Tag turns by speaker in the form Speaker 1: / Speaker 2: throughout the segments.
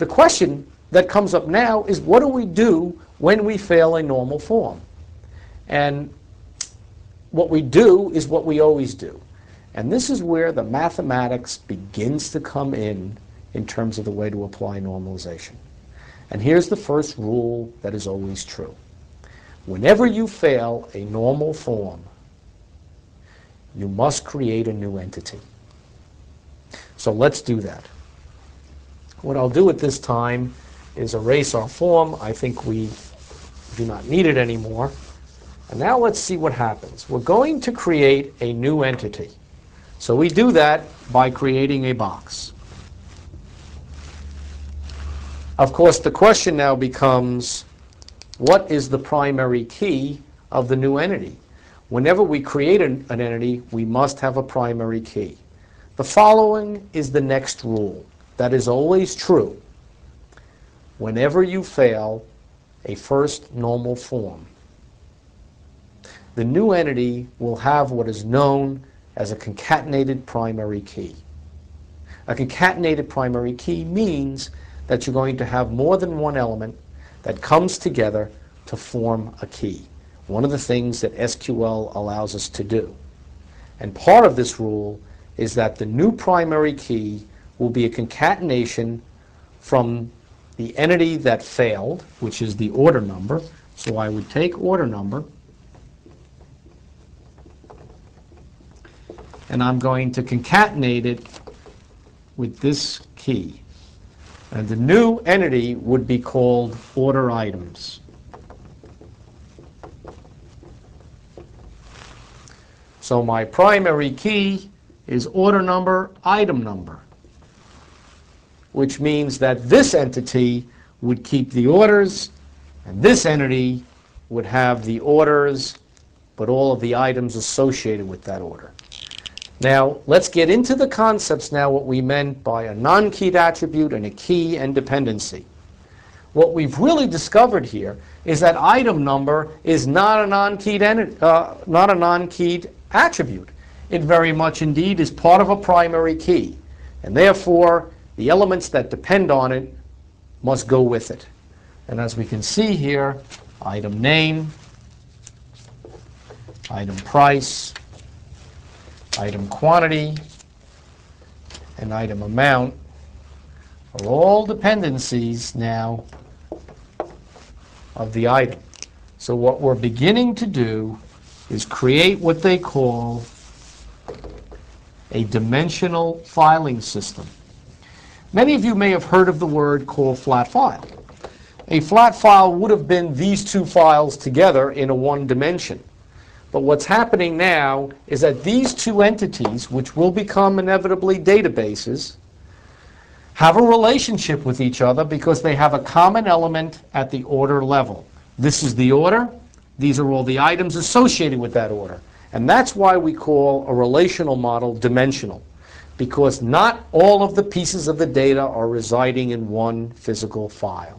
Speaker 1: The question that comes up now is what do we do when we fail a normal form? And what we do is what we always do. And this is where the mathematics begins to come in in terms of the way to apply normalization. And here's the first rule that is always true. Whenever you fail a normal form, you must create a new entity. So let's do that. What I'll do at this time is erase our form. I think we do not need it anymore. And now let's see what happens. We're going to create a new entity. So we do that by creating a box. Of course, the question now becomes, what is the primary key of the new entity? Whenever we create an, an entity, we must have a primary key. The following is the next rule. That is always true. Whenever you fail a first normal form, the new entity will have what is known as a concatenated primary key. A concatenated primary key means that you're going to have more than one element that comes together to form a key. One of the things that SQL allows us to do. And part of this rule is that the new primary key will be a concatenation from the entity that failed, which is the order number. So I would take order number, and I'm going to concatenate it with this key. And the new entity would be called order items. So my primary key is order number, item number, which means that this entity would keep the orders, and this entity would have the orders, but all of the items associated with that order. Now, let's get into the concepts now, what we meant by a non-keyed attribute and a key and dependency. What we've really discovered here is that item number is not a non-keyed uh, not a non-keyed attribute. It very much indeed is part of a primary key, and therefore the elements that depend on it must go with it. And as we can see here, item name, item price, item quantity, and item amount are all dependencies now of the item. So what we're beginning to do is create what they call a dimensional filing system. Many of you may have heard of the word called flat file. A flat file would have been these two files together in a one dimension. But what's happening now is that these two entities, which will become inevitably databases, have a relationship with each other because they have a common element at the order level. This is the order. These are all the items associated with that order. And that's why we call a relational model dimensional, because not all of the pieces of the data are residing in one physical file.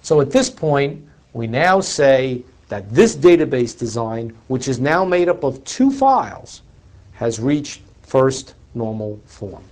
Speaker 1: So at this point, we now say that this database design, which is now made up of two files, has reached first normal form.